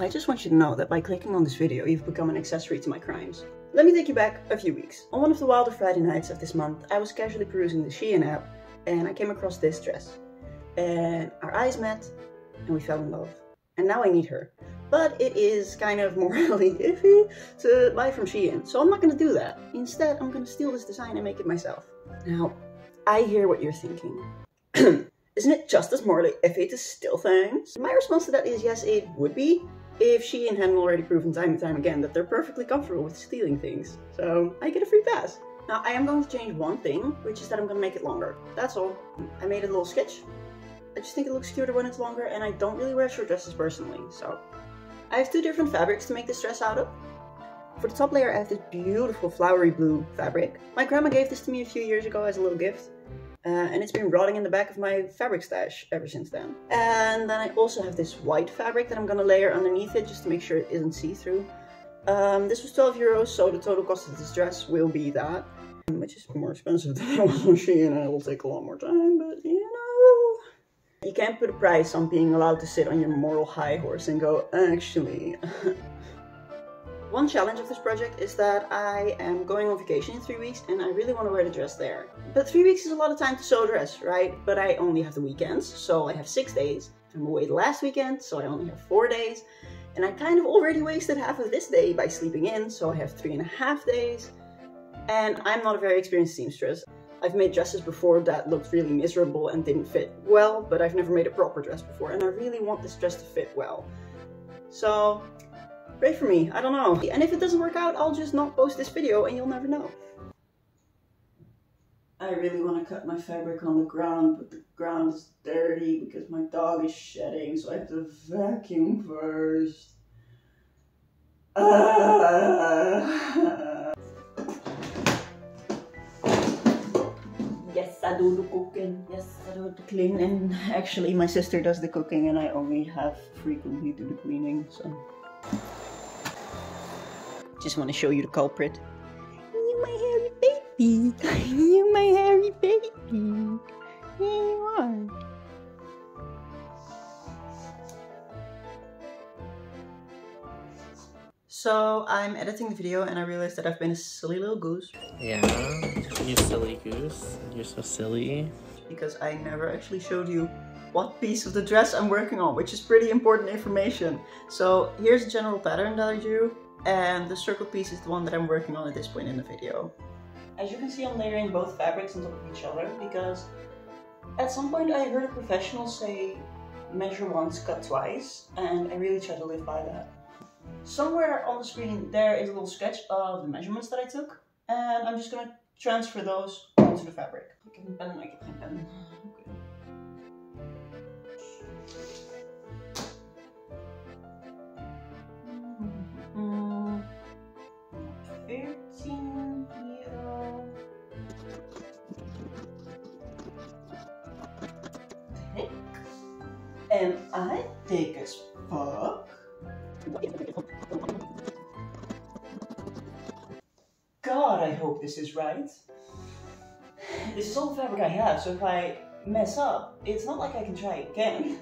I just want you to know that by clicking on this video, you've become an accessory to my crimes. Let me take you back a few weeks. On one of the wilder Friday nights of this month, I was casually perusing the Shein app and I came across this dress. And our eyes met and we fell in love. And now I need her. But it is kind of morally iffy to buy from Shein, so I'm not gonna do that. Instead, I'm gonna steal this design and make it myself. Now, I hear what you're thinking. Isn't it just as morally iffy to steal things? My response to that is yes, it would be, if Shein hadn't already proven time and time again that they're perfectly comfortable with stealing things. So I get a free pass. Now I am going to change one thing, which is that I'm going to make it longer. That's all. I made a little sketch. I just think it looks cuter when it's longer and I don't really wear short dresses personally, so. I have two different fabrics to make this dress out of. For the top layer I have this beautiful flowery blue fabric. My grandma gave this to me a few years ago as a little gift. Uh, and it's been rotting in the back of my fabric stash ever since then. And then I also have this white fabric that I'm gonna layer underneath it just to make sure it isn't see-through. Um, this was 12 euros, so the total cost of this dress will be that. Which is more expensive than it was on and it will take a lot more time, but you know. You can't put a price on being allowed to sit on your moral high horse and go, actually, One challenge of this project is that I am going on vacation in three weeks and I really want to wear the dress there. But three weeks is a lot of time to sew a dress, right? But I only have the weekends, so I have six days. I'm away the last weekend, so I only have four days. And I kind of already wasted half of this day by sleeping in, so I have three and a half days. And I'm not a very experienced seamstress. I've made dresses before that looked really miserable and didn't fit well, but I've never made a proper dress before, and I really want this dress to fit well. So Pray for me, I don't know. And if it doesn't work out, I'll just not post this video and you'll never know. I really want to cut my fabric on the ground, but the ground is dirty because my dog is shedding, so I have to vacuum first. Yes, I do the cooking. Yes, I do the cleaning. Actually, my sister does the cooking and I only have frequently do the cleaning, so... Just want to show you the culprit. You my hairy baby. you my hairy baby. Here you are. So I'm editing the video and I realized that I've been a silly little goose. Yeah, you silly goose. You're so silly. Because I never actually showed you what piece of the dress I'm working on, which is pretty important information. So here's a general pattern that I drew and the circle piece is the one that I'm working on at this point in the video. As you can see I'm layering both fabrics on top of each other because at some point I heard a professional say measure once, cut twice and I really try to live by that. Somewhere on the screen there is a little sketch of the measurements that I took and I'm just gonna transfer those onto the fabric. Pen. And I think as fuck. God, I hope this is right. This is all the fabric I have, so if I mess up, it's not like I can try again.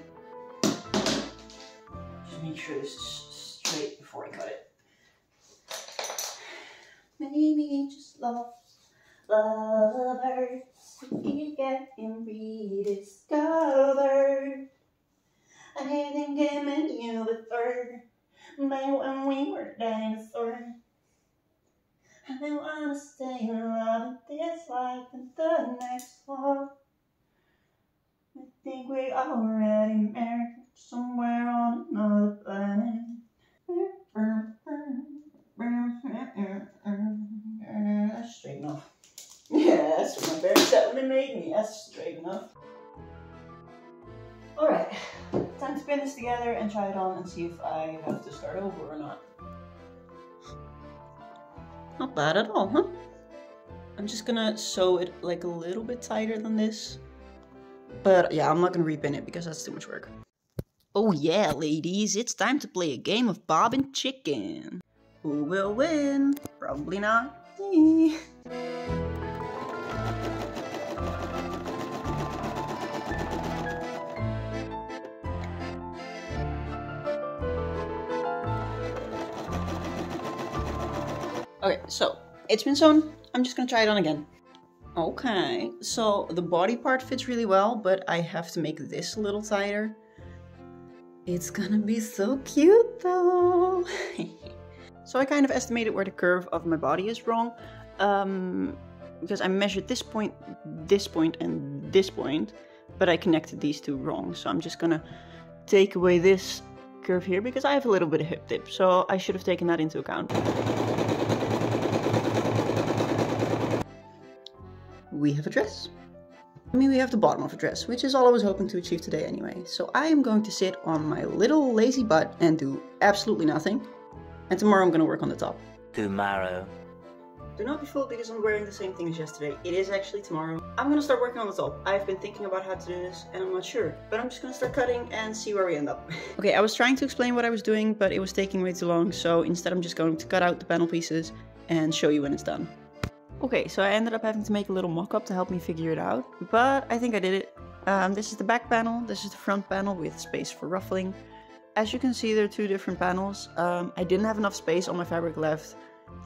Just make sure this is straight before I cut it. Maybe just lost lovers we get and rediscovered. I didn't get many you third, but when we were dinosaurs. I wanna stay with this life and the next one. I think we already married somewhere on another planet. That's straight enough. Yeah, that's what my parents they made me. That's straight enough. Alright, time to pin this together and try it on and see if I have to start over or not. Not bad at all, huh? I'm just gonna sew it like a little bit tighter than this. But yeah, I'm not gonna repin it because that's too much work. Oh yeah, ladies, it's time to play a game of Bobbin Chicken. Who will win? Probably not me. Okay, so it's been sewn. I'm just gonna try it on again. Okay, so the body part fits really well, but I have to make this a little tighter. It's gonna be so cute though. so I kind of estimated where the curve of my body is wrong. Um, because I measured this point, this point, and this point, but I connected these two wrong. So I'm just gonna take away this curve here because I have a little bit of hip dip. So I should have taken that into account. We have a dress. I mean, we have the bottom of a dress, which is all I was hoping to achieve today anyway. So I am going to sit on my little lazy butt and do absolutely nothing. And tomorrow I'm going to work on the top. Tomorrow. Do not be fooled because I'm wearing the same thing as yesterday. It is actually tomorrow. I'm going to start working on the top. I've been thinking about how to do this and I'm not sure. But I'm just going to start cutting and see where we end up. okay, I was trying to explain what I was doing, but it was taking way too long. So instead I'm just going to cut out the panel pieces and show you when it's done. Okay, so I ended up having to make a little mock-up to help me figure it out, but I think I did it. Um, this is the back panel, this is the front panel with space for ruffling. As you can see, there are two different panels. Um, I didn't have enough space on my fabric left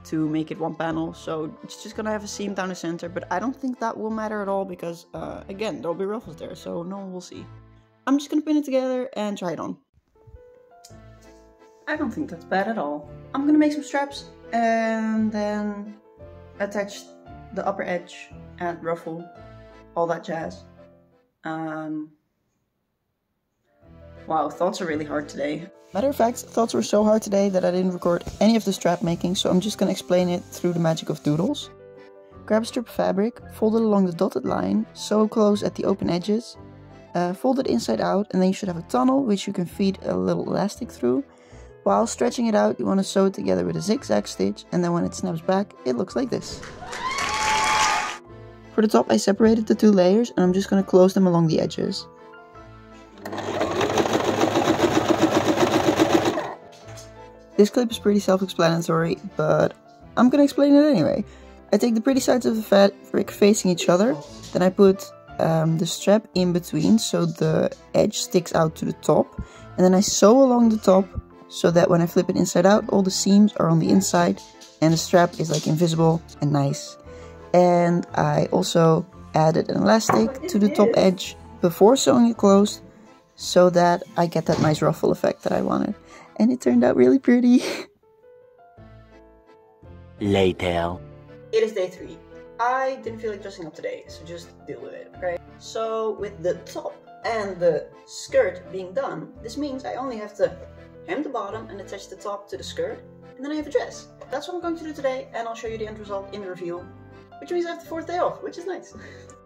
to make it one panel, so it's just gonna have a seam down the center, but I don't think that will matter at all because, uh, again, there'll be ruffles there, so no one will see. I'm just gonna pin it together and try it on. I don't think that's bad at all. I'm gonna make some straps and then attach the upper edge and ruffle, all that jazz. Um, wow, thoughts are really hard today. Matter of fact, thoughts were so hard today that I didn't record any of the strap making, so I'm just gonna explain it through the magic of doodles. Grab a strip of fabric, fold it along the dotted line, sew close at the open edges, uh, fold it inside out, and then you should have a tunnel which you can feed a little elastic through. While stretching it out, you want to sew it together with a zigzag stitch and then when it snaps back, it looks like this. For the top, I separated the two layers and I'm just going to close them along the edges. This clip is pretty self-explanatory, but I'm going to explain it anyway. I take the pretty sides of the fabric facing each other, then I put um, the strap in between so the edge sticks out to the top, and then I sew along the top so that when I flip it inside out, all the seams are on the inside and the strap is like invisible and nice. And I also added an elastic to the top edge before sewing it closed so that I get that nice ruffle effect that I wanted. And it turned out really pretty. Later. It is day three. I didn't feel like dressing up today, so just deal with it, okay? So with the top and the skirt being done, this means I only have to hem the bottom and attach the top to the skirt, and then I have a dress. That's what I'm going to do today, and I'll show you the end result in the review, which means I have the fourth day off, which is nice.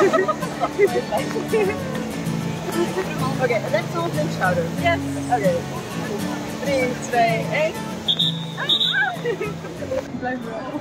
Okay, let's all jump shout Yes. Oké. 3, 2, 1. Blijf wel.